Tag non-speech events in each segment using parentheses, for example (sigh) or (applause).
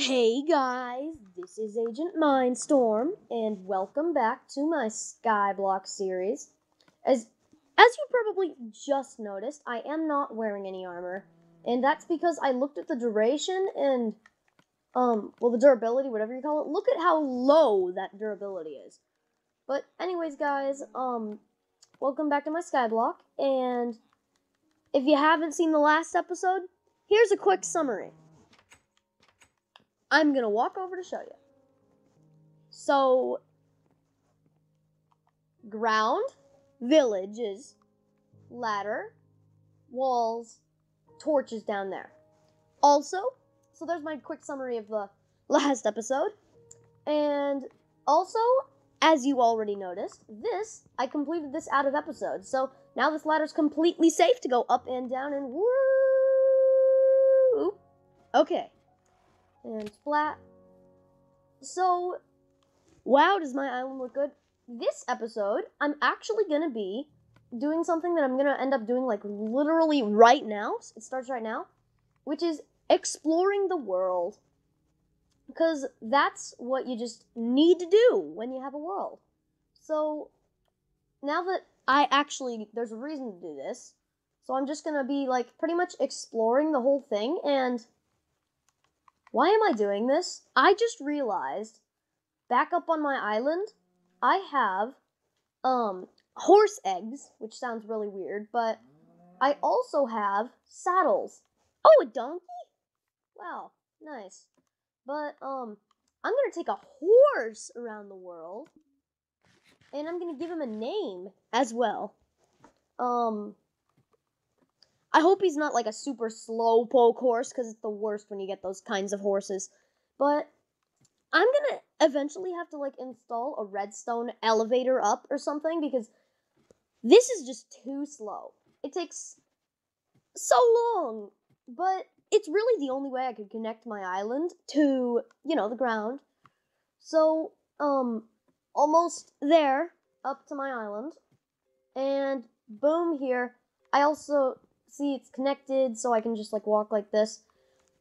Hey guys, this is Agent Mindstorm, and welcome back to my Skyblock series. As as you probably just noticed, I am not wearing any armor, and that's because I looked at the duration and um, well, the durability, whatever you call it. Look at how low that durability is. But anyways, guys, um, welcome back to my Skyblock, and if you haven't seen the last episode, here's a quick summary. I'm gonna walk over to show you. So, ground, villages, ladder, walls, torches down there. Also, so there's my quick summary of the (laughs) last episode. And also, as you already noticed, this, I completed this out of episode. So now this ladder's completely safe to go up and down and woo. Okay and flat. So, wow, does my island look good? This episode, I'm actually gonna be doing something that I'm gonna end up doing like literally right now. It starts right now, which is exploring the world. Because that's what you just need to do when you have a world. So, now that I actually, there's a reason to do this, so I'm just gonna be like pretty much exploring the whole thing and why am I doing this? I just realized back up on my island, I have um horse eggs, which sounds really weird, but I also have saddles. Oh, a donkey? Wow, nice. But um I'm going to take a horse around the world and I'm going to give him a name as well. Um I hope he's not like a super slow poke horse because it's the worst when you get those kinds of horses. But I'm gonna eventually have to like install a redstone elevator up or something because this is just too slow. It takes so long, but it's really the only way I could connect my island to, you know, the ground. So, um, almost there, up to my island. And boom, here. I also see it's connected so I can just like walk like this.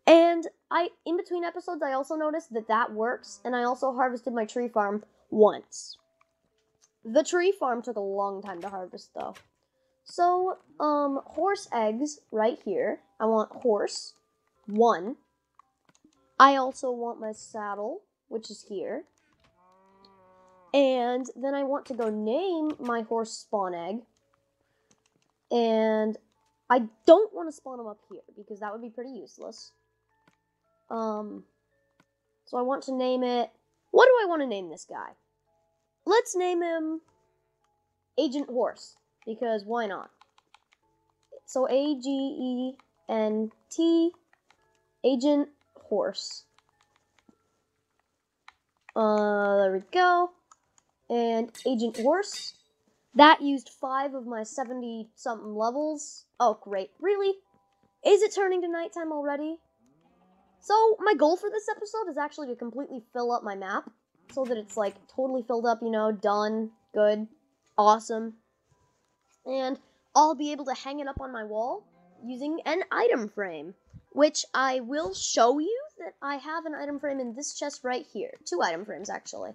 And I in between episodes I also noticed that that works and I also harvested my tree farm once. The tree farm took a long time to harvest though. So, um horse eggs right here. I want horse 1. I also want my saddle, which is here. And then I want to go name my horse spawn egg. And I don't want to spawn them up here because that would be pretty useless. Um, so I want to name it. What do I want to name this guy? Let's name him Agent Horse because why not? So A G E N T Agent Horse. Uh, there we go. And Agent Horse. That used five of my 70 something levels. Oh, great. Really? Is it turning to nighttime already? So, my goal for this episode is actually to completely fill up my map so that it's like totally filled up, you know, done, good, awesome. And I'll be able to hang it up on my wall using an item frame, which I will show you that I have an item frame in this chest right here. Two item frames, actually.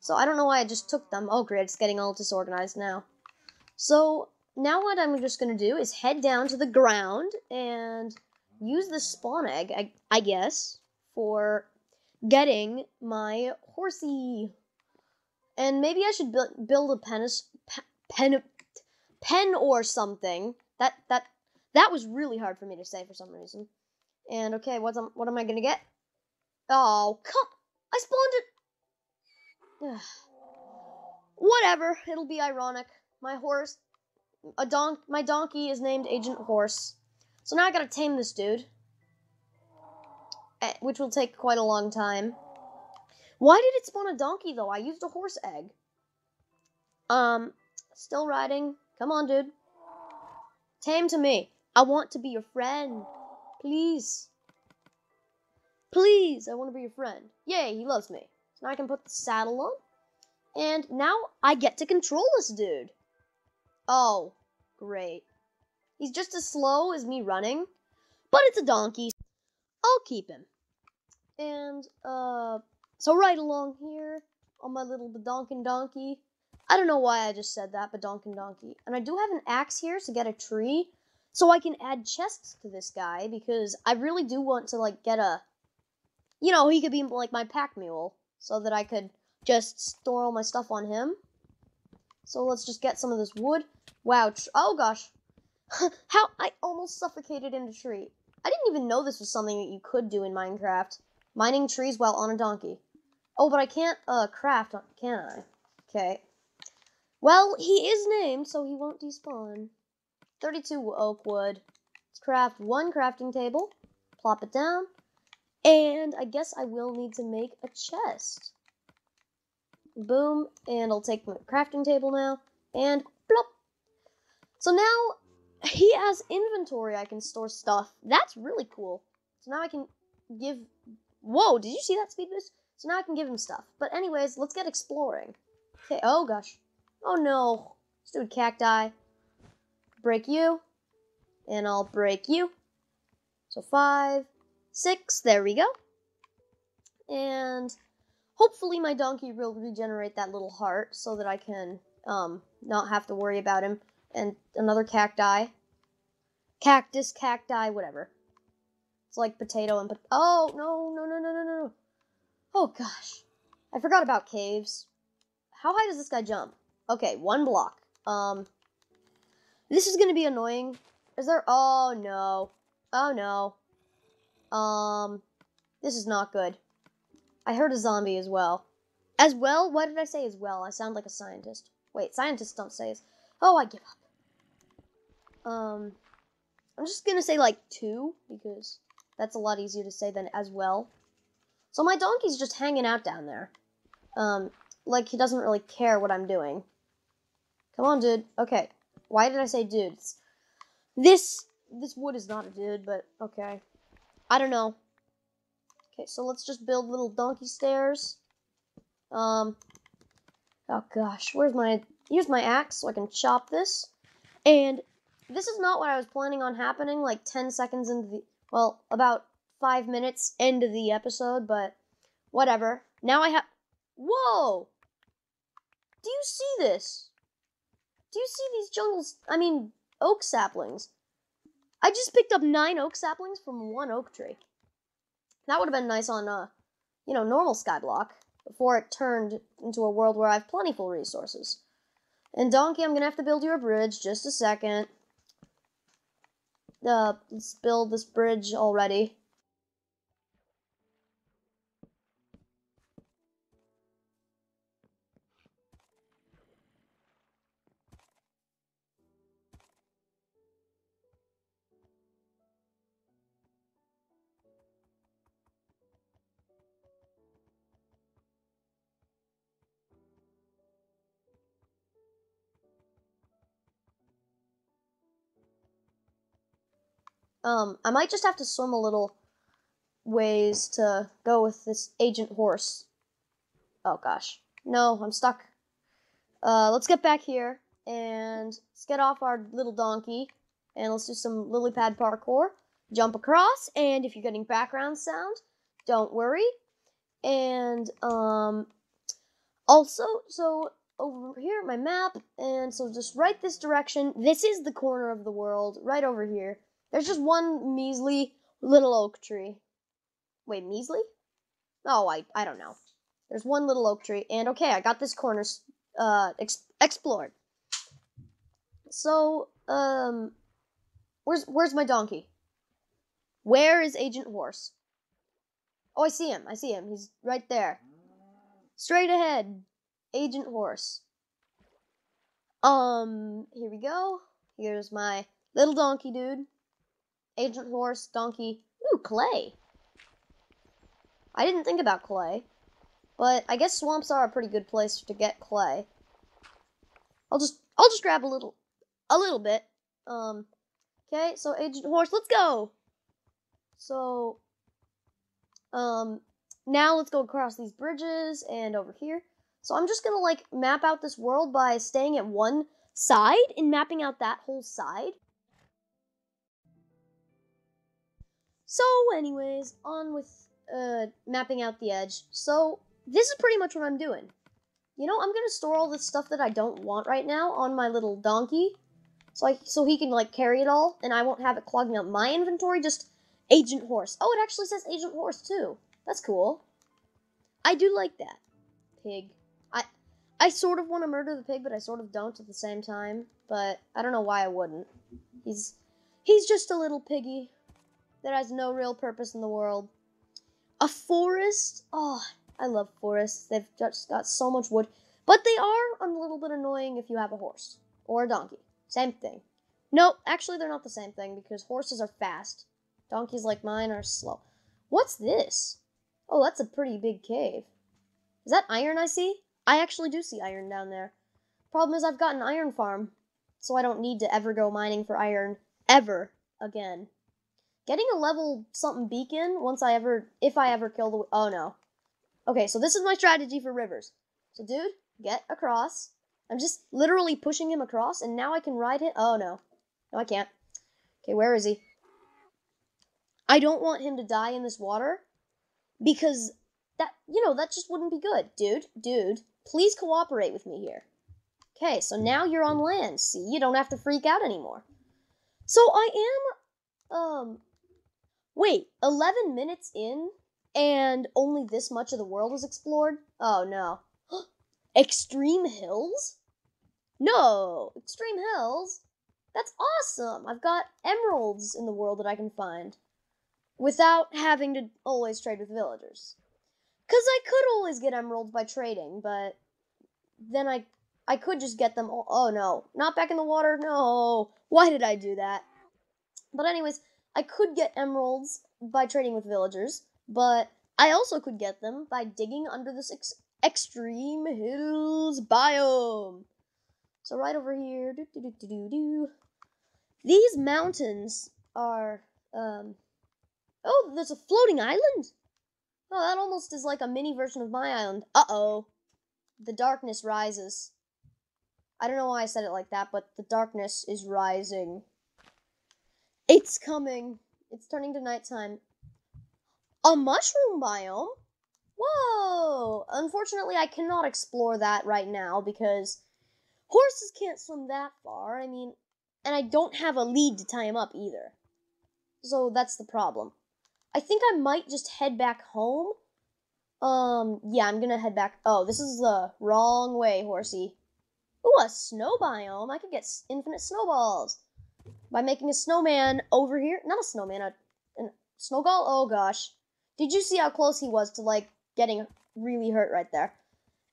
So I don't know why I just took them. Oh, great, it's getting all disorganized now. So now what I'm just going to do is head down to the ground and use the spawn egg, I, I guess, for getting my horsey. And maybe I should bu- build a penis, pe- pen, pen or something. That that that was really hard for me to say for some reason. And okay, what's what am I gonna get? Oh, come! I spawned it. (sighs) Whatever, it'll be ironic. My horse a don my donkey is named Agent Horse. So now I gotta tame this dude. Eh, which will take quite a long time. Why did it spawn a donkey though? I used a horse egg. Um, still riding. Come on, dude. Tame to me. I want to be your friend. Please. Please, I want to be your friend. Yay, he loves me. So now I can put the saddle on. And now I get to control this dude. Oh, great. He's just as slow as me running, but it's a donkey. I'll keep him. And uh, so right along here on my little Badonkin donkey. I don't know why I just said that, Badonkin donkey. And I do have an axe here to get a tree, so I can add chests to this guy because I really do want to like get a, you know, he could be like my pack mule, so that I could just store all my stuff on him. So let's just get some of this wood. Wow. Oh gosh. (laughs) How I almost suffocated in a tree. I didn't even know this was something that you could do in Minecraft. Mining trees while on a donkey. Oh, but I can't uh craft, can I? Okay. Well, he is named, so he won't despawn. 32 oak wood. Let's craft one crafting table. Plop it down. And I guess I will need to make a chest. Boom. And I'll take my crafting table now. And plop. So now he has inventory. I can store stuff. That's really cool. So now I can give... Whoa, did you see that speed boost? So now I can give him stuff. But anyways, let's get exploring. Okay, oh gosh. Oh no. Stupid cacti. Break you. And I'll break you. So five, six, there we go. And hopefully my donkey will regenerate that little heart so that I can um, not have to worry about him. And another cacti. Cactus, cacti, whatever. It's like potato and... Oh, no, no, no, no, no, no. Oh, gosh. I forgot about caves. How high does this guy jump? Okay, one block. Um, this is going to be annoying. Is there... Oh, no. Oh, no. Um, this is not good. I heard a zombie as well. As well? Why did I say as well? I sound like a scientist. Wait, scientists don't say as... Oh, I give up. Um, I'm just to say, like, two, because that's a lot easier to say than as well. So my donkey's just hanging out down there. Um, like he doesn't really care what I'm doing. Come on, dude. Okay. Why did I say dudes? This this wood is not a dude, but okay. I don't know. Okay, so let's just build little donkey stairs. Um Oh gosh, where's my here's my axe so I can chop this. And this is not what I was planning on happening like 10 seconds into the well, about five minutes into the episode, but whatever. Now I have. Whoa! Do you see this? Do you see these jungles? I mean, oak saplings. I just picked up nine oak saplings from one oak tree. That would have been nice on, uh, you know, normal Skyblock before it turned into a world where I have plentiful resources. And Donkey, I'm gonna have to build you a bridge. Just a second. Uh, let's build this bridge already. Um, I might just have to swim a little ways to go with this agent horse. Oh gosh. No, I'm stuck. Uh, let's get back here and let's get off our little donkey and let's do some lily pad parkour. Jump across, and if you're getting background sound, don't worry. And um, also, so over here, my map, and so just right this direction. This is the corner of the world, right over here. There's just one measly little oak tree. Wait, measly? Oh, I I don't know. There's one little oak tree, and okay, I got this corner uh ex- explored. So, um, where's where's my donkey? Where is Agent Horse? Oh, I see him. I see him. He's right there. Straight ahead. Agent Horse. Um, here we go. Here's my little donkey dude. Agent Horse, Donkey. Ooh, clay. I didn't think about clay. But I guess swamps are a pretty good place to get clay. I'll just I'll just grab a little a little bit. Um okay, so Agent Horse, let's go. So um now let's go across these bridges and over here. So I'm just gonna like map out this world by staying at one side and mapping out that whole side. So, anyways, on with uh, mapping out the edge. So this is pretty much what I'm doing. You know, I'm gonna store all the stuff that I don't want right now on my little donkey, so I so he can like carry it all, and I won't have it clogging up my inventory. Just Agent Horse. Oh, it actually says Agent Horse too. That's cool. I do like that. Pig. I I sort of want to murder the pig, but I sort of don't at the same time. But I don't know why I wouldn't. He's he's just a little piggy that has no real purpose in the world. A forest? Oh, I love forests. They've just got so much wood. But they are a little bit annoying if you have a horse or a donkey. Same thing. No, actually, they're not the same thing because horses are fast. Donkeys like mine are slow. What's this? Oh, that's a pretty big cave. Is that iron I see? I actually do see iron down there. Problem is, I've got an iron farm, so I don't need to ever go mining for iron ever again. Getting a level something beacon once I ever, if I ever kill the. Oh no. Okay, so this is my strategy for rivers. So, dude, get across. I'm just literally pushing him across, and now I can ride him. Oh no. No, I can't. Okay, where is he? I don't want him to die in this water because that, you know, that just wouldn't be good. Dude, dude, please cooperate with me here. Okay, so now you're on land. See, you don't have to freak out anymore. So I am, um, wait, 11 minutes in and only this much of the world is explored? Oh no. (gasps) Extreme Hills? No, Extreme Hills? That's awesome! I've got emeralds in the world that I can find without having to always trade with villagers. Cause I could always get emeralds by trading, but then I I could just get them. Oh no, not back in the water. No, why did I do that? But anyways, I could get emeralds by trading with villagers, but I also could get them by digging under this ex- extreme hills biome. So right over here, doo, doo, doo, these mountains are um, Oh, there's a floating island? Oh, that almost is like a mini version of my island. Uh-oh. The darkness rises. I don't know why I said it like that, but the darkness is rising. It's coming. It's turning to nighttime. A mushroom biome? Whoa! Unfortunately, I cannot explore that right now because horses can't swim that far. I mean, and I don't have a lead to tie him up either. So that's the problem. I think I might just head back home. Um, yeah, I'm gonna head back. Oh, this is the wrong way, horsey. Ooh, a snow biome. I could get infinite snowballs by making a snowman over here. Not a snowman, a, a snowball. Oh gosh, did you see how close he was to like getting really hurt right there?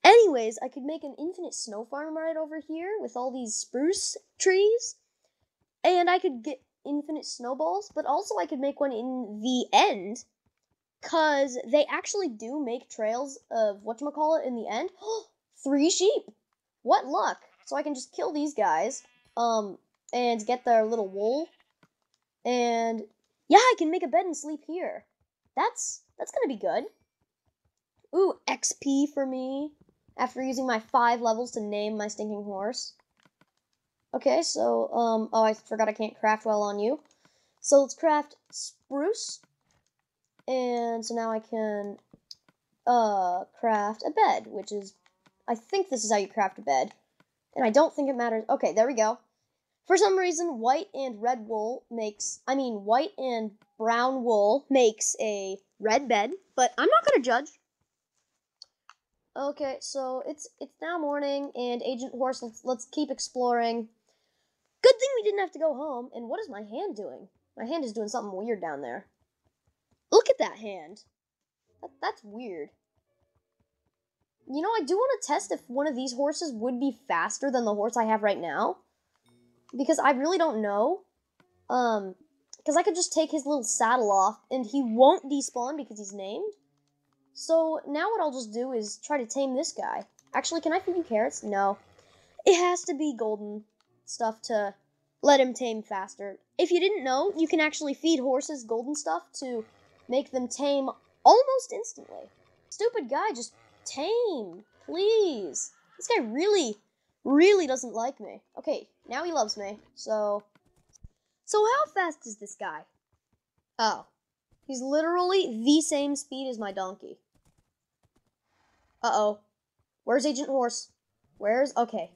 Anyways, I could make an infinite snow farm right over here with all these spruce trees, and I could get infinite snowballs, but also I could make one in the end because they actually do make trails of whatchamacallit in the end. (gasps) Three sheep! What luck! So I can just kill these guys, um, and get their little wool. And yeah, I can make a bed and sleep here. That's that's gonna be good. Ooh, XP for me after using my five levels to name my stinking horse. Okay, so, um, oh, I forgot I can't craft well on you. So let's craft spruce. And so now I can, uh, craft a bed, which is, I think this is how you craft a bed. And I don't think it matters. Okay, there we go. For some reason, white and red wool makes, I mean, white and brown wool makes a red bed, but I'm not gonna judge. Okay, so it's it's now morning, and Agent Horse, let's let's keep exploring. Good thing we didn't have to go home. And what is my hand doing? My hand is doing something weird down there. Look at that hand. That, that's weird. You know, I do want to test if one of these horses would be faster than the horse I have right now. Because I really don't know. Um, because I could just take his little saddle off and he won't despawn because he's named. So now what I'll just do is try to tame this guy. Actually, can I feed you carrots? No. It has to be golden stuff to let him tame faster. If you didn't know, you can actually feed horses golden stuff to make them tame almost instantly. Stupid guy, just tame, please. This guy really, really doesn't like me. Okay, now he loves me, so. So, how fast is this guy? Oh. He's literally the same speed as my donkey. Uh-oh. Where's Agent Horse? Where's... Okay.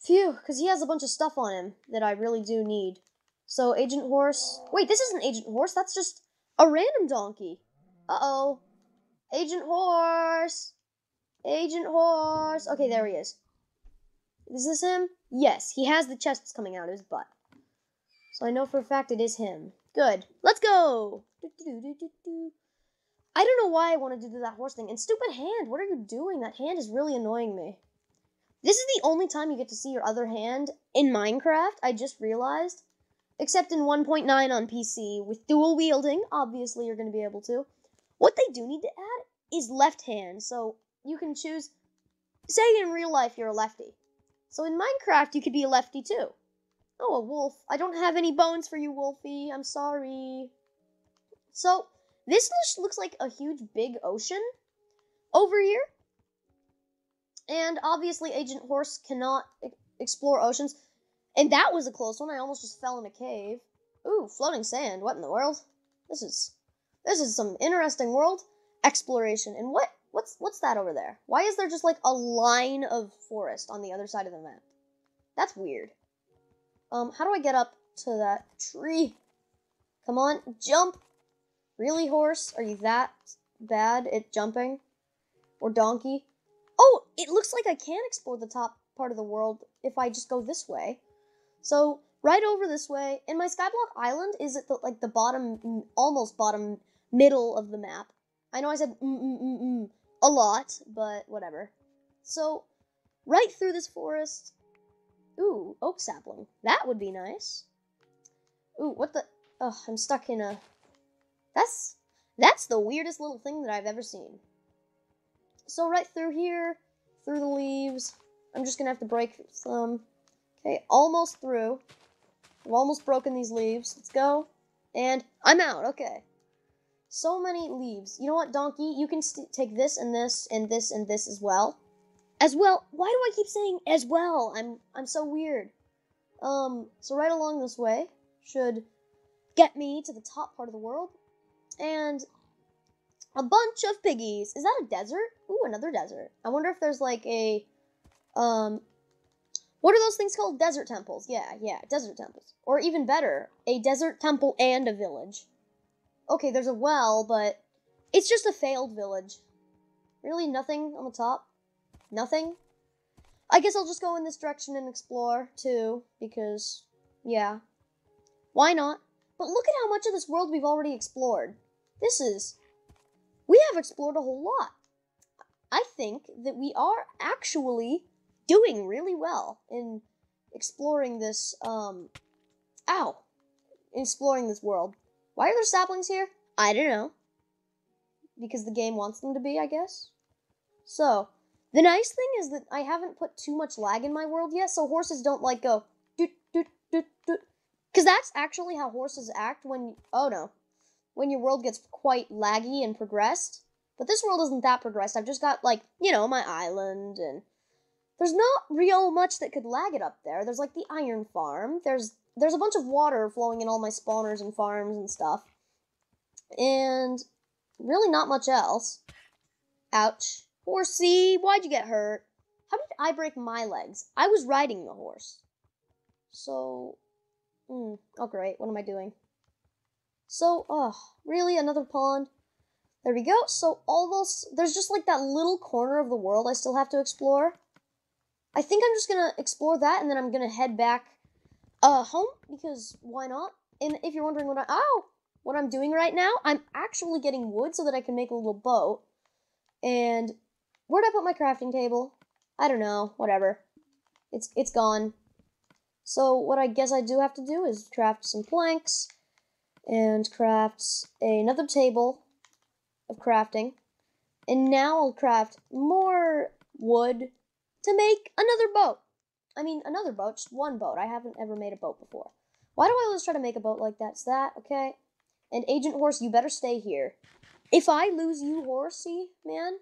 Phew, because he has a bunch of stuff on him that I really do need. So, Agent Horse... Wait, this isn't Agent Horse. That's just a random donkey. Uh-oh. Agent Horse! Agent Horse! Okay, there he is. Is this him? Yes, he has the chests coming out of his butt. So I know for a fact it is him. Good. Let's go! I don't know why I wanted to do that horse thing. And stupid hand, what are you doing? That hand is really annoying me. This is the only time you get to see your other hand in Minecraft, I just realized. Except in 1.9 on PC. With dual wielding, obviously you're going to be able to. What they do need to add is left hand, so you can choose. Say in real life you're a lefty. So in Minecraft, you could be a lefty too. Oh, a wolf. I don't have any bones for you, Wolfie. I'm sorry. So, this looks like a huge big ocean over here. And obviously, Agent Horse cannot explore oceans. And that was a close one. I almost just fell in a cave. Ooh, floating sand. What in the world? This is this is some interesting world exploration. And what what's what's that over there? Why is there just like a line of forest on the other side of the map? That's weird. Um, how do I get up to that tree? Come on, jump! Really, horse? Are you that bad at jumping? Or donkey? Oh, it looks like I can explore the top part of the world if I just go this way. So, right over this way, and my Skyblock Island is at the, like the bottom, almost bottom middle of the map. I know I said mm, mm, mm, mm a lot, but whatever. So, right through this forest. Ooh, oak sapling. That would be nice. Ooh, what the? Ugh, I'm stuck in a that's that's the weirdest little thing that I've ever seen. So right through here, through the leaves, I'm just gonna have to break some. Okay, almost through. I've almost broken these leaves. Let's go. And I'm out. Okay. So many leaves. You know what, Donkey? You can take this and this and this and this as well. As well. Why do I keep saying as well? I'm I'm so weird. Um. So right along this way should get me to the top part of the world and a bunch of piggies. Is that a desert? Ooh, another desert. I wonder if there's like a, um, what are those things called? Desert temples. Yeah, yeah, desert temples. Or even better, a desert temple and a village. Okay, there's a well, but it's just a failed village. Really, nothing on the top? Nothing? I guess I'll just go in this direction and explore, too, because, yeah. Why not? But look at how much of this world we've already explored. This is. We have explored a whole lot. I think that we are actually doing really well in exploring this, um. Ow! Exploring this world. Why are there saplings here? I don't know. Because the game wants them to be, I guess. So, the nice thing is that I haven't put too much lag in my world yet, so horses don't like go. Because that's actually how horses act when. Oh no when your world gets quite laggy and progressed. But this world isn't that progressed. I've just got, like, you know, my island, and there's not real much that could lag it up there. There's, like, the iron farm. There's there's a bunch of water flowing in all my spawners and farms and stuff. And really not much else. Ouch. Horsey, why'd you get hurt? How did I break my legs? I was riding the horse. So, mm, oh great, what am I doing? So, oh, really? Another pond? There we go. So, almost, there's just like that little corner of the world I still have to explore. I think I'm just gonna explore that and then I'm gonna head back uh, home because why not? And if you're wondering what I, oh, what I'm doing right now, I'm actually getting wood so that I can make a little boat. And where'd I put my crafting table? I don't know, whatever. It's, it's gone. So what I guess I do have to do is craft some planks and crafts another table of crafting. And now I'll craft more wood to make another boat. I mean, another boat, just one boat. I haven't ever made a boat before. Why do I always try to make a boat like that? Is that okay? And Agent Horse, you better stay here. If I lose you, Horsey, man,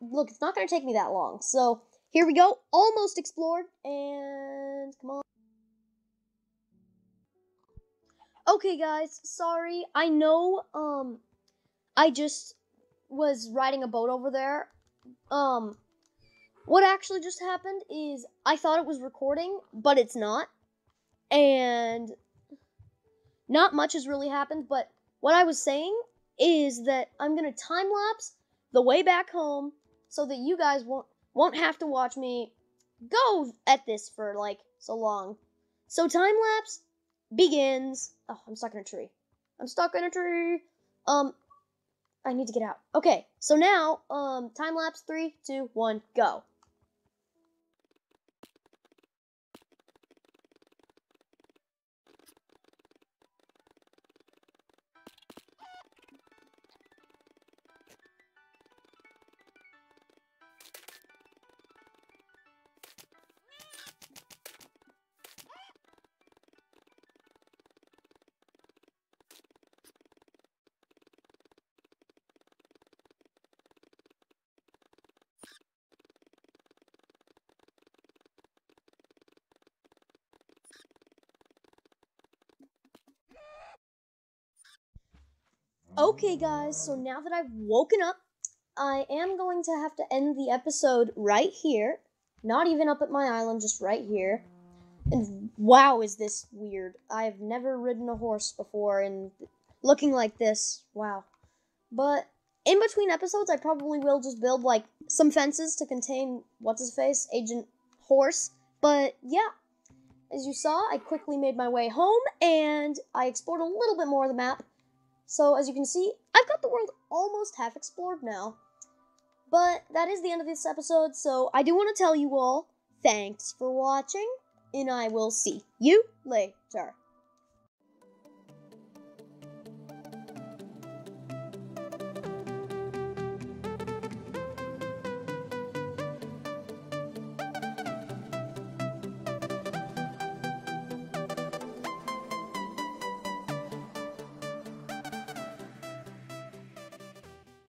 look, it's not going to take me that long. So, here we go. Almost explored. And come on. Okay, guys, sorry. I know, um, I just was riding a boat over there. Um, what actually just happened is I thought it was recording, but it's not. And not much has really happened, but what I was saying is that I'm gonna time lapse the way back home so that you guys won't won't have to watch me go at this for like so long. So time lapse begins. Oh, I'm stuck in a tree. I'm stuck in a tree. Um, I need to get out. Okay, so now, um, time lapse. Three, two, one, go. Okay, guys, so now that I've woken up, I am going to have to end the episode right here. Not even up at my island, just right here. And wow, is this weird. I've never ridden a horse before and looking like this. Wow. But in between episodes, I probably will just build like some fences to contain what's his face, Agent Horse. But yeah, as you saw, I quickly made my way home and I explored a little bit more of the map. So as you can see, I've got the world almost half explored now. But that is the end of this episode, so I do want to tell you all, thanks for watching, and I will see you later.